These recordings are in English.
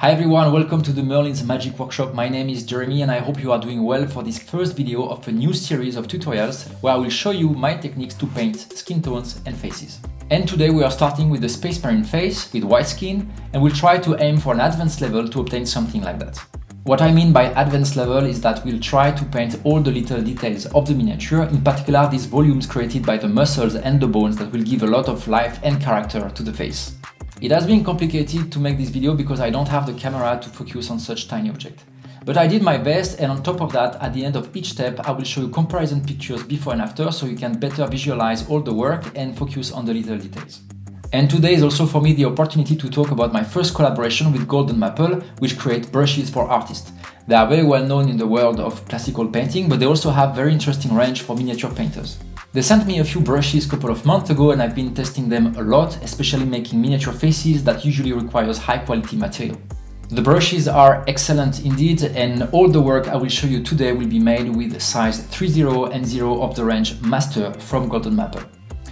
Hi everyone, welcome to the Merlin's Magic Workshop. My name is Jeremy and I hope you are doing well for this first video of a new series of tutorials where I will show you my techniques to paint skin tones and faces. And today we are starting with the Space Marine face with white skin and we'll try to aim for an advanced level to obtain something like that. What I mean by advanced level is that we'll try to paint all the little details of the miniature, in particular these volumes created by the muscles and the bones that will give a lot of life and character to the face. It has been complicated to make this video because I don't have the camera to focus on such tiny object. But I did my best and on top of that, at the end of each step, I will show you comparison pictures before and after so you can better visualize all the work and focus on the little details. And today is also for me the opportunity to talk about my first collaboration with Golden Maple, which create brushes for artists. They are very well known in the world of classical painting, but they also have very interesting range for miniature painters. They sent me a few brushes a couple of months ago and I've been testing them a lot, especially making miniature faces that usually requires high quality material. The brushes are excellent indeed and all the work I will show you today will be made with size 3.0 and 0 of the range Master from Golden Maple.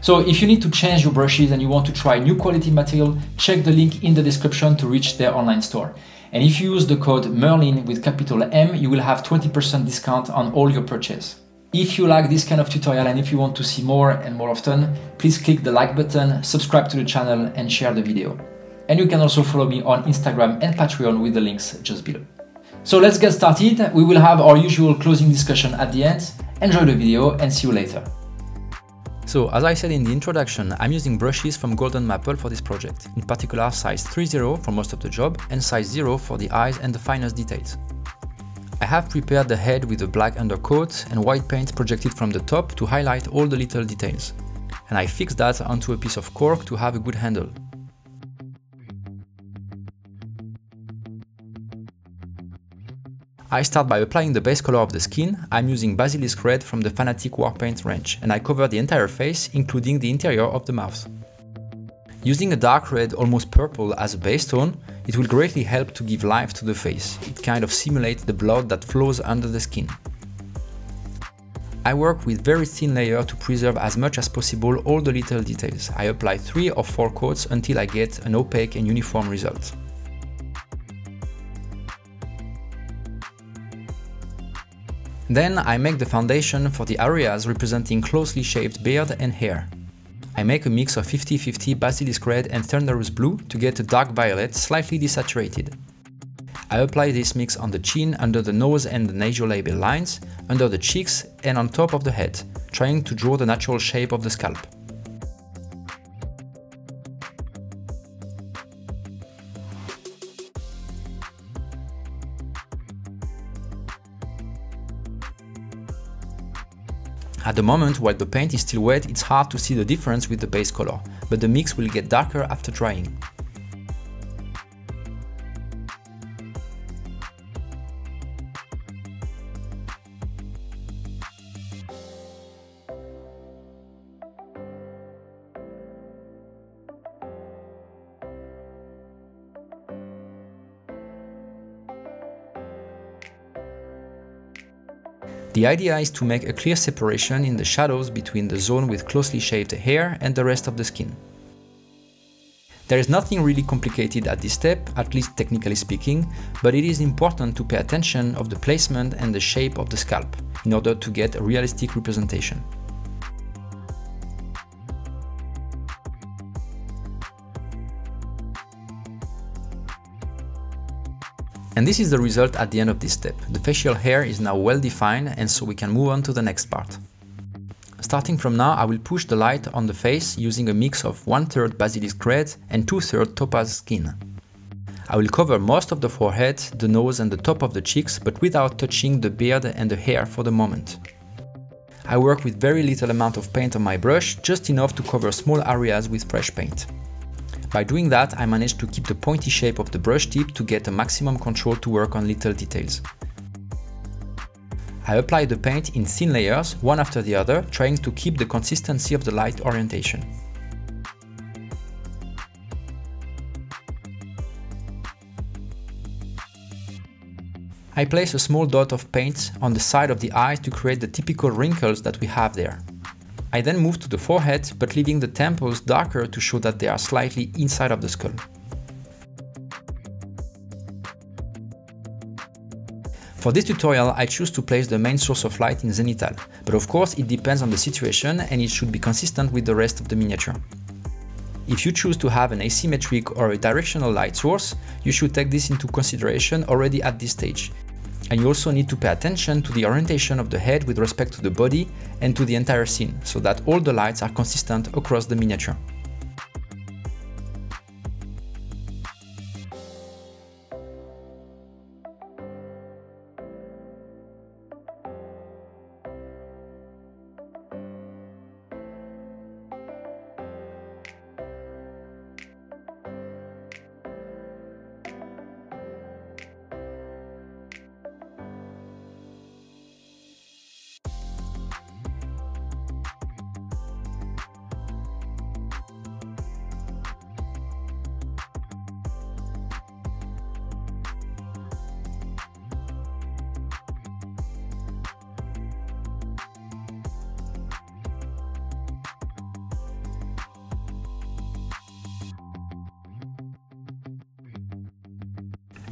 So if you need to change your brushes and you want to try new quality material, check the link in the description to reach their online store. And if you use the code MERLIN with capital M, you will have 20% discount on all your purchase. If you like this kind of tutorial and if you want to see more and more often, please click the like button, subscribe to the channel and share the video. And you can also follow me on Instagram and Patreon with the links just below. So let's get started. We will have our usual closing discussion at the end. Enjoy the video and see you later. So, as I said in the introduction, I'm using brushes from Golden Maple for this project, in particular size 3.0 for most of the job and size 0 for the eyes and the finest details. I have prepared the head with a black undercoat and white paint projected from the top to highlight all the little details. And I fixed that onto a piece of cork to have a good handle. I start by applying the base color of the skin, I'm using Basilisk Red from the Fanatic Warpaint range, and I cover the entire face, including the interior of the mouth. Using a dark red, almost purple, as a base tone, it will greatly help to give life to the face. It kind of simulates the blood that flows under the skin. I work with very thin layer to preserve as much as possible all the little details. I apply 3 or 4 coats until I get an opaque and uniform result. Then I make the foundation for the areas representing closely shaved beard and hair. I make a mix of 50-50 basilisk red and thunderous blue to get a dark violet slightly desaturated. I apply this mix on the chin, under the nose and the nasolabial lines, under the cheeks and on top of the head, trying to draw the natural shape of the scalp. At the moment, while the paint is still wet, it's hard to see the difference with the base color, but the mix will get darker after drying. The idea is to make a clear separation in the shadows between the zone with closely shaved hair and the rest of the skin. There is nothing really complicated at this step, at least technically speaking, but it is important to pay attention of the placement and the shape of the scalp, in order to get a realistic representation. And this is the result at the end of this step. The facial hair is now well defined and so we can move on to the next part. Starting from now, I will push the light on the face using a mix of 1 3rd basilisk red and 2 3rd topaz skin. I will cover most of the forehead, the nose and the top of the cheeks, but without touching the beard and the hair for the moment. I work with very little amount of paint on my brush, just enough to cover small areas with fresh paint. By doing that, I managed to keep the pointy shape of the brush tip to get a maximum control to work on little details. I apply the paint in thin layers, one after the other, trying to keep the consistency of the light orientation. I place a small dot of paint on the side of the eye to create the typical wrinkles that we have there. I then move to the forehead, but leaving the temples darker to show that they are slightly inside of the skull. For this tutorial, I choose to place the main source of light in zenithal, but of course it depends on the situation and it should be consistent with the rest of the miniature. If you choose to have an asymmetric or a directional light source, you should take this into consideration already at this stage. And you also need to pay attention to the orientation of the head with respect to the body and to the entire scene, so that all the lights are consistent across the miniature.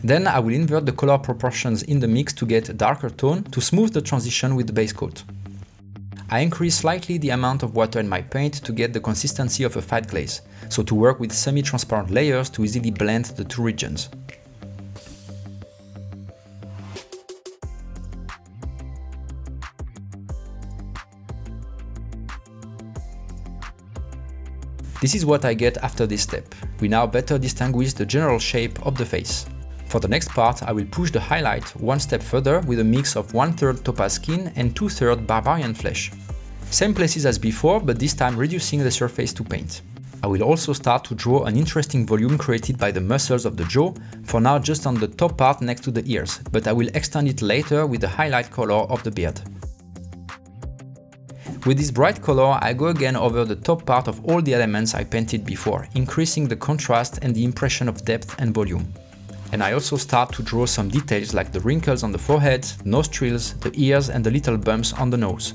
Then I will invert the color proportions in the mix to get a darker tone to smooth the transition with the base coat. I increase slightly the amount of water in my paint to get the consistency of a fat glaze, so to work with semi-transparent layers to easily blend the two regions. This is what I get after this step. We now better distinguish the general shape of the face. For the next part, I will push the highlight one step further with a mix of one-third topaz skin and two-third barbarian flesh. Same places as before, but this time reducing the surface to paint. I will also start to draw an interesting volume created by the muscles of the jaw, for now just on the top part next to the ears, but I will extend it later with the highlight color of the beard. With this bright color, I go again over the top part of all the elements I painted before, increasing the contrast and the impression of depth and volume and I also start to draw some details like the wrinkles on the forehead, nostrils, the ears and the little bumps on the nose.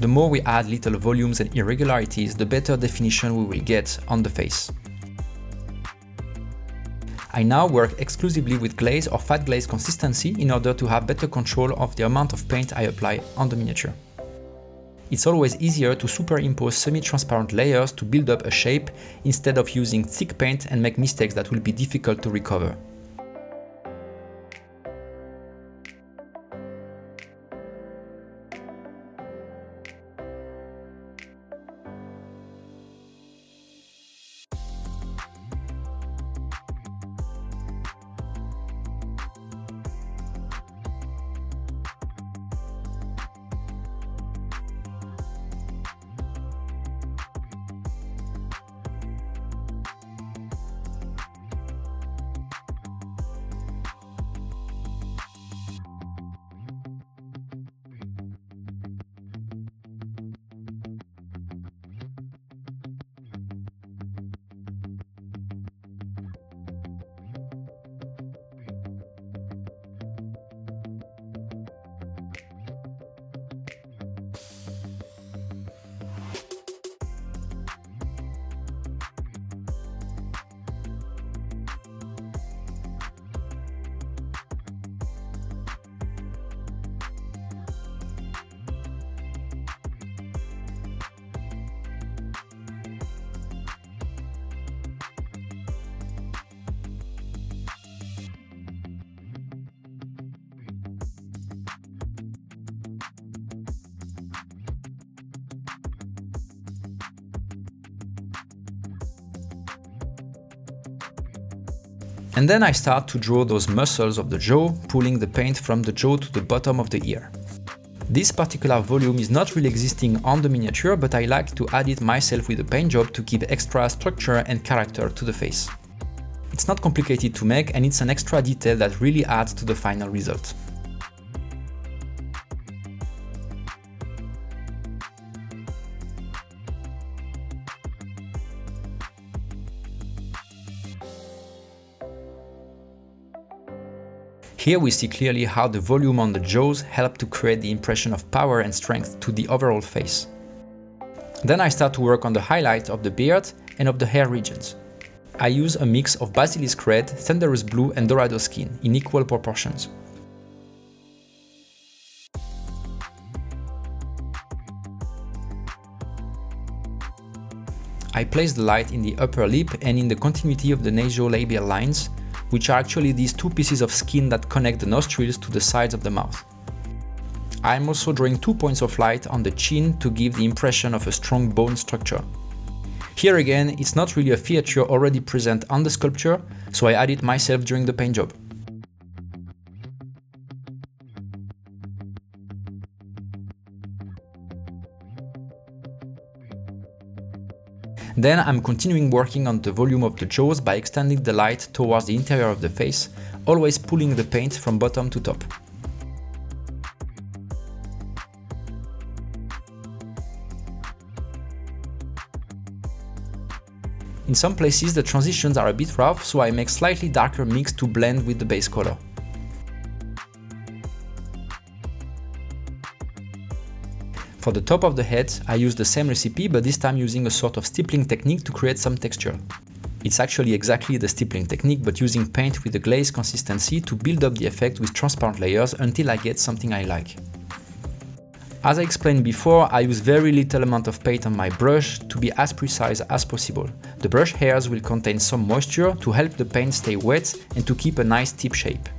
The more we add little volumes and irregularities, the better definition we will get on the face. I now work exclusively with glaze or fat glaze consistency in order to have better control of the amount of paint I apply on the miniature it's always easier to superimpose semi-transparent layers to build up a shape instead of using thick paint and make mistakes that will be difficult to recover. And then I start to draw those muscles of the jaw, pulling the paint from the jaw to the bottom of the ear. This particular volume is not really existing on the miniature, but I like to add it myself with a paint job to give extra structure and character to the face. It's not complicated to make and it's an extra detail that really adds to the final result. Here we see clearly how the volume on the jaws help to create the impression of power and strength to the overall face. Then I start to work on the highlight of the beard and of the hair regions. I use a mix of Basilisk Red, Thunderous Blue and Dorado Skin in equal proportions. I place the light in the upper lip and in the continuity of the nasolabial lines, which are actually these two pieces of skin that connect the nostrils to the sides of the mouth. I am also drawing two points of light on the chin to give the impression of a strong bone structure. Here again, it's not really a feature already present on the sculpture, so I add it myself during the paint job. Then I'm continuing working on the volume of the jaws by extending the light towards the interior of the face, always pulling the paint from bottom to top. In some places the transitions are a bit rough, so I make slightly darker mix to blend with the base color. For the top of the head, I use the same recipe, but this time using a sort of stippling technique to create some texture. It's actually exactly the stippling technique, but using paint with a glaze consistency to build up the effect with transparent layers until I get something I like. As I explained before, I use very little amount of paint on my brush to be as precise as possible. The brush hairs will contain some moisture to help the paint stay wet and to keep a nice tip shape.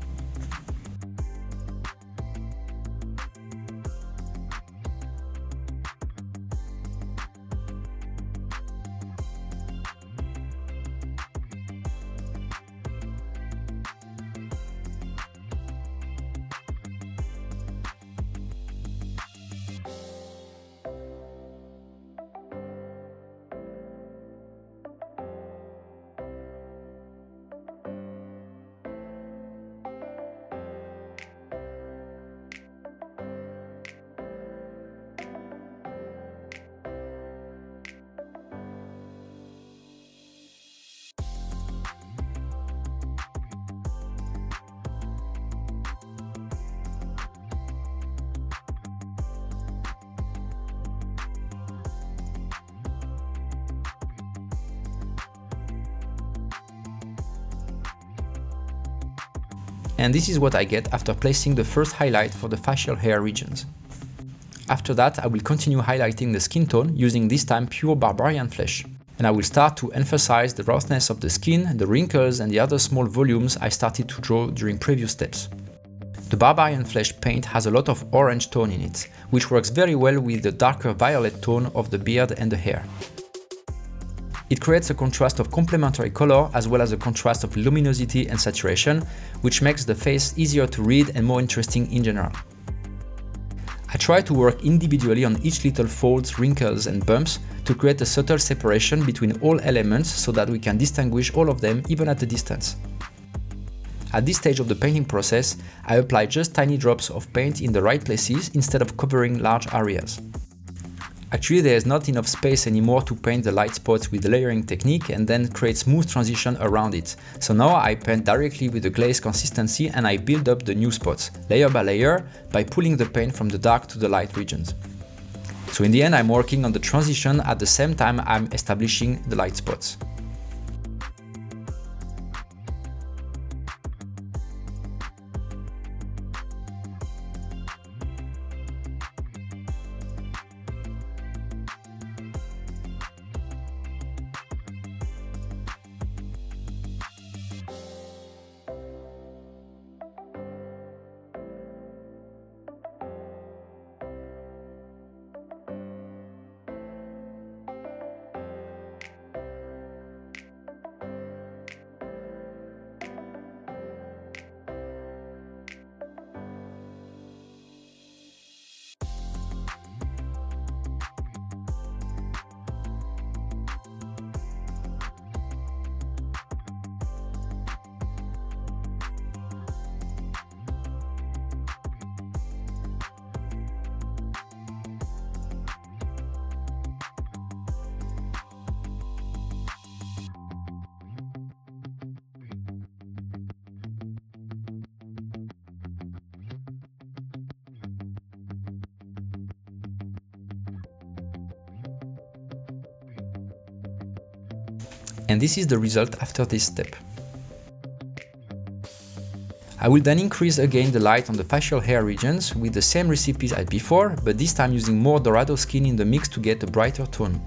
And this is what I get after placing the first highlight for the facial hair regions. After that, I will continue highlighting the skin tone using this time pure barbarian flesh. And I will start to emphasize the roughness of the skin, the wrinkles and the other small volumes I started to draw during previous steps. The barbarian flesh paint has a lot of orange tone in it, which works very well with the darker violet tone of the beard and the hair. It creates a contrast of complementary color as well as a contrast of luminosity and saturation, which makes the face easier to read and more interesting in general. I try to work individually on each little folds, wrinkles and bumps to create a subtle separation between all elements so that we can distinguish all of them even at a distance. At this stage of the painting process, I apply just tiny drops of paint in the right places instead of covering large areas. Actually, there is not enough space anymore to paint the light spots with layering technique and then create smooth transition around it. So now I paint directly with the glaze consistency and I build up the new spots, layer by layer, by pulling the paint from the dark to the light regions. So in the end, I'm working on the transition at the same time I'm establishing the light spots. And this is the result after this step. I will then increase again the light on the facial hair regions with the same recipes as before, but this time using more Dorado skin in the mix to get a brighter tone.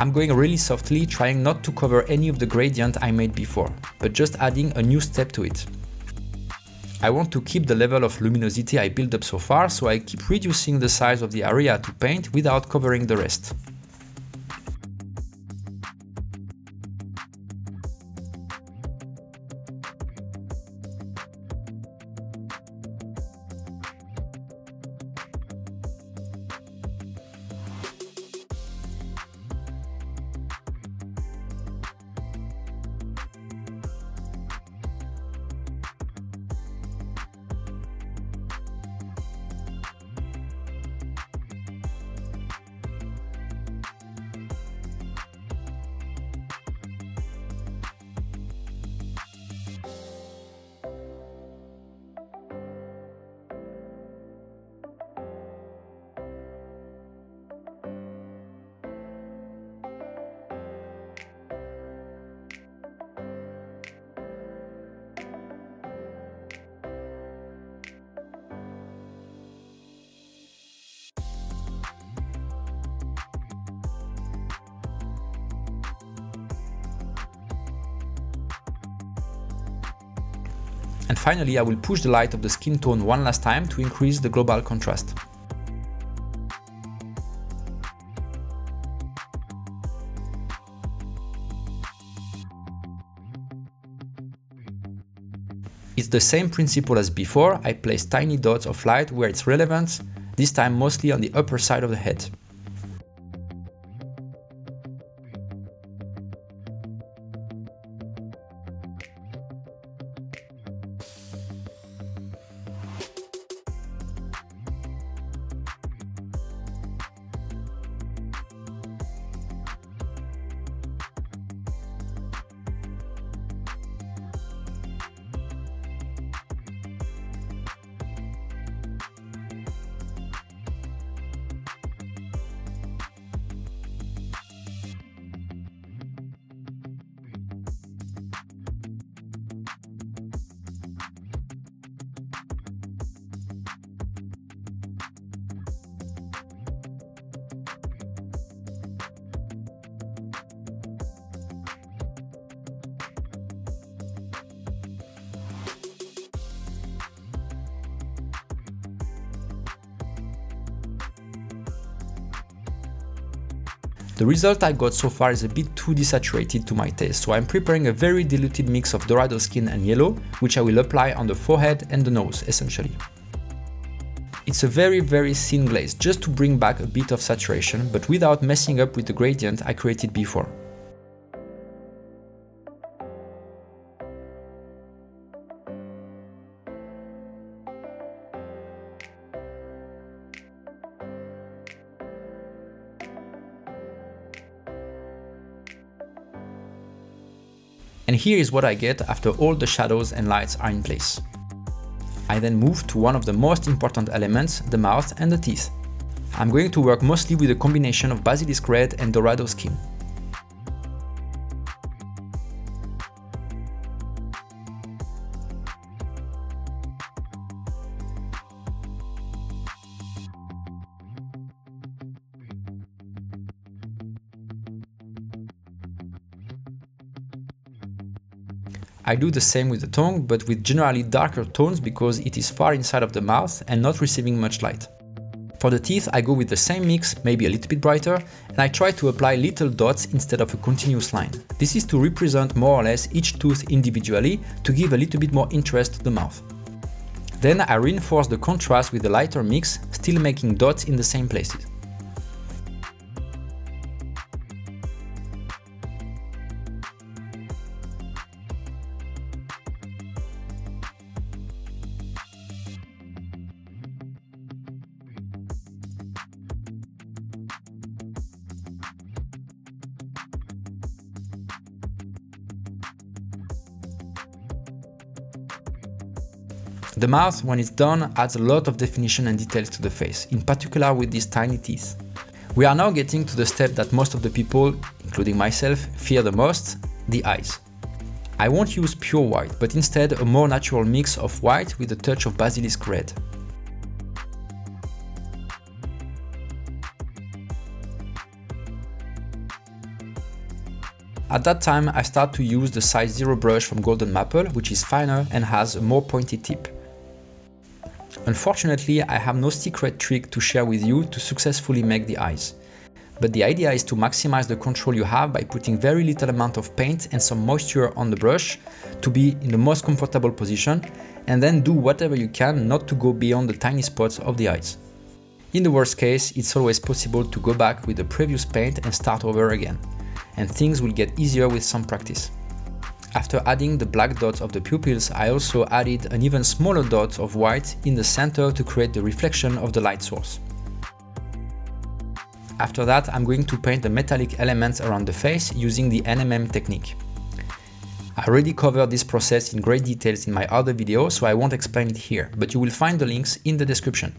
I'm going really softly, trying not to cover any of the gradient I made before, but just adding a new step to it. I want to keep the level of luminosity I built up so far, so I keep reducing the size of the area to paint without covering the rest. And finally, I will push the light of the skin tone one last time to increase the global contrast. It's the same principle as before, I place tiny dots of light where it's relevant, this time mostly on the upper side of the head. The result I got so far is a bit too desaturated to my taste, so I'm preparing a very diluted mix of Dorado skin and yellow, which I will apply on the forehead and the nose, essentially. It's a very very thin glaze, just to bring back a bit of saturation, but without messing up with the gradient I created before. Here is what I get after all the shadows and lights are in place. I then move to one of the most important elements, the mouth and the teeth. I'm going to work mostly with a combination of Basilisk Red and Dorado Skin. I do the same with the tongue, but with generally darker tones because it is far inside of the mouth and not receiving much light. For the teeth, I go with the same mix, maybe a little bit brighter, and I try to apply little dots instead of a continuous line. This is to represent more or less each tooth individually to give a little bit more interest to the mouth. Then I reinforce the contrast with a lighter mix, still making dots in the same places. The mouth, when it's done, adds a lot of definition and details to the face, in particular with these tiny teeth. We are now getting to the step that most of the people, including myself, fear the most, the eyes. I won't use pure white, but instead a more natural mix of white with a touch of basilisk red. At that time, I start to use the size 0 brush from Golden Maple, which is finer and has a more pointy tip. Unfortunately, I have no secret trick to share with you to successfully make the eyes. But the idea is to maximize the control you have by putting very little amount of paint and some moisture on the brush to be in the most comfortable position and then do whatever you can not to go beyond the tiny spots of the eyes. In the worst case, it's always possible to go back with the previous paint and start over again and things will get easier with some practice. After adding the black dots of the pupils, I also added an even smaller dot of white in the center to create the reflection of the light source. After that, I'm going to paint the metallic elements around the face using the NMM technique. I already covered this process in great details in my other video, so I won't explain it here, but you will find the links in the description.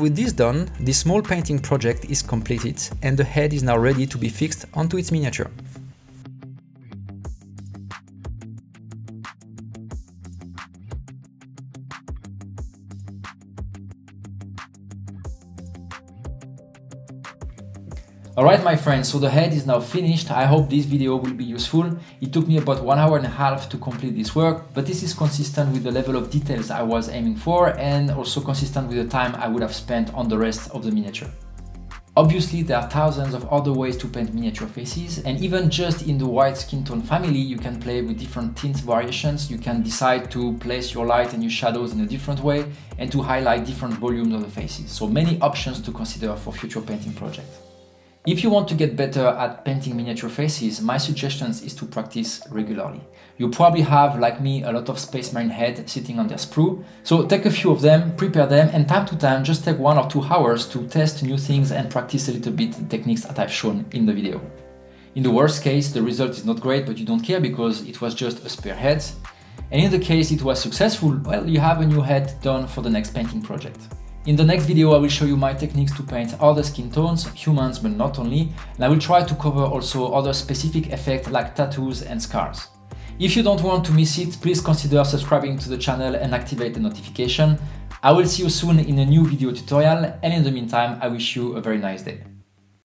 And with this done, this small painting project is completed and the head is now ready to be fixed onto its miniature. Alright my friends, so the head is now finished. I hope this video will be useful. It took me about one hour and a half to complete this work, but this is consistent with the level of details I was aiming for and also consistent with the time I would have spent on the rest of the miniature. Obviously, there are thousands of other ways to paint miniature faces, and even just in the white skin tone family, you can play with different tint variations. You can decide to place your light and your shadows in a different way and to highlight different volumes of the faces. So many options to consider for future painting projects. If you want to get better at painting miniature faces, my suggestion is to practice regularly. You probably have, like me, a lot of Space Marine heads sitting on their sprue, so take a few of them, prepare them, and time to time just take one or two hours to test new things and practice a little bit the techniques that I've shown in the video. In the worst case, the result is not great, but you don't care because it was just a spare head. And in the case it was successful, well, you have a new head done for the next painting project. In the next video I will show you my techniques to paint other skin tones, humans but not only, and I will try to cover also other specific effects like tattoos and scars. If you don't want to miss it, please consider subscribing to the channel and activate the notification. I will see you soon in a new video tutorial and in the meantime I wish you a very nice day.